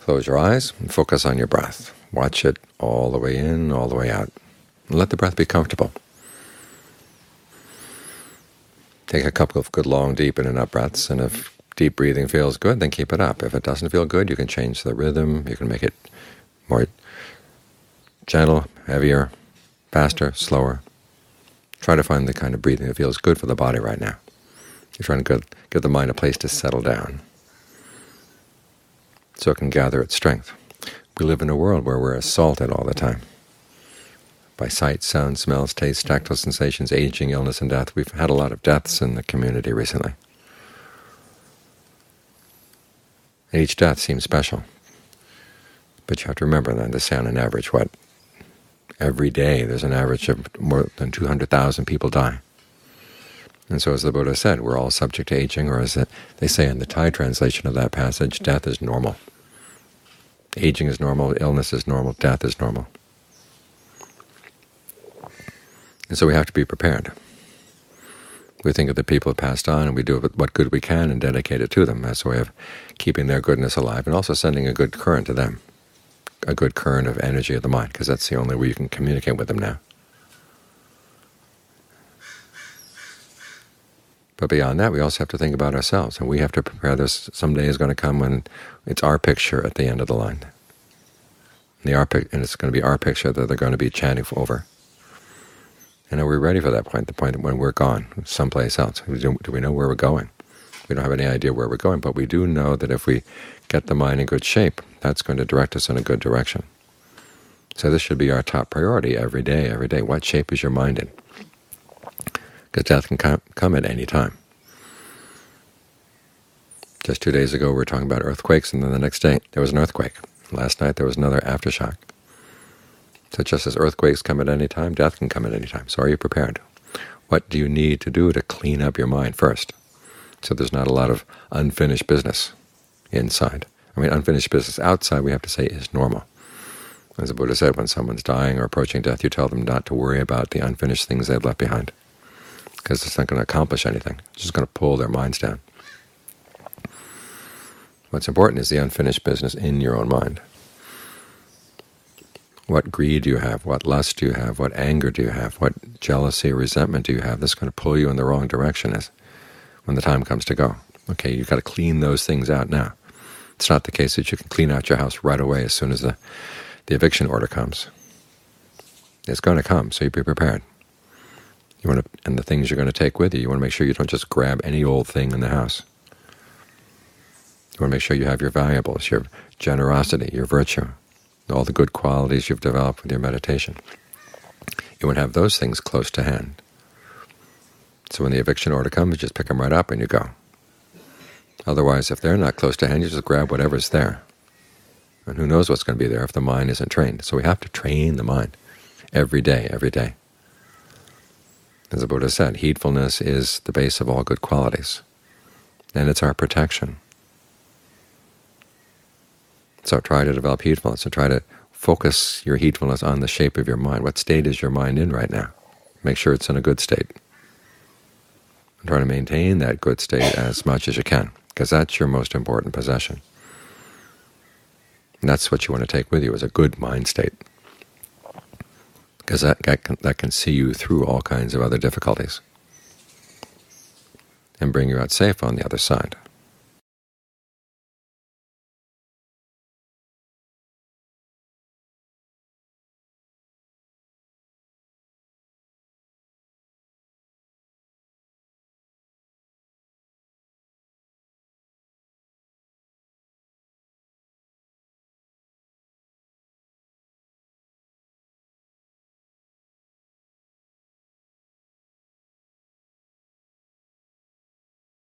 Close your eyes and focus on your breath. Watch it all the way in, all the way out. And let the breath be comfortable. Take a couple of good long deep in and out breaths, and if deep breathing feels good, then keep it up. If it doesn't feel good, you can change the rhythm. You can make it more gentle, heavier, faster, slower. Try to find the kind of breathing that feels good for the body right now. You're trying to give the mind a place to settle down so it can gather its strength. We live in a world where we're assaulted all the time by sight, sound, smells, taste, tactile sensations, aging, illness, and death. We've had a lot of deaths in the community recently. And each death seems special. But you have to remember that say on an average, what, every day there's an average of more than 200,000 people die. And so as the Buddha said, we're all subject to aging, or as they say in the Thai translation of that passage, death is normal. Aging is normal, illness is normal, death is normal. And so we have to be prepared. We think of the people who passed on, and we do what good we can and dedicate it to them as a way of keeping their goodness alive, and also sending a good current to them, a good current of energy of the mind, because that's the only way you can communicate with them now. But beyond that, we also have to think about ourselves, and we have to prepare this. Someday is going to come when it's our picture at the end of the line, and, the our, and it's going to be our picture that they're going to be chanting over. And are we ready for that point, the point when we're gone someplace else? Do we know where we're going? We don't have any idea where we're going, but we do know that if we get the mind in good shape, that's going to direct us in a good direction. So this should be our top priority every day, every day. What shape is your mind in? Because death can come at any time. Just two days ago we were talking about earthquakes, and then the next day there was an earthquake. Last night there was another aftershock. So just as earthquakes come at any time, death can come at any time. So are you prepared? What do you need to do to clean up your mind first so there's not a lot of unfinished business inside? I mean, unfinished business outside, we have to say, is normal. As the Buddha said, when someone's dying or approaching death, you tell them not to worry about the unfinished things they've left behind, because it's not going to accomplish anything. It's just going to pull their minds down. What's important is the unfinished business in your own mind. What greed do you have? What lust do you have? What anger do you have? What jealousy or resentment do you have? That's going to pull you in the wrong direction as when the time comes to go. Okay, you've got to clean those things out now. It's not the case that you can clean out your house right away as soon as the, the eviction order comes. It's going to come, so you be prepared. You want to, and the things you're going to take with you, you want to make sure you don't just grab any old thing in the house. You want to make sure you have your valuables, your generosity, your virtue, all the good qualities you've developed with your meditation. You want to have those things close to hand. So when the eviction order comes, you just pick them right up and you go. Otherwise, if they're not close to hand, you just grab whatever's there. And who knows what's going to be there if the mind isn't trained. So we have to train the mind every day, every day. As the Buddha said, heedfulness is the base of all good qualities, and it's our protection. So try to develop heedfulness, and try to focus your heedfulness on the shape of your mind. What state is your mind in right now? Make sure it's in a good state. And try to maintain that good state as much as you can, because that's your most important possession. And that's what you want to take with you, is a good mind state, because that, that, can, that can see you through all kinds of other difficulties and bring you out safe on the other side.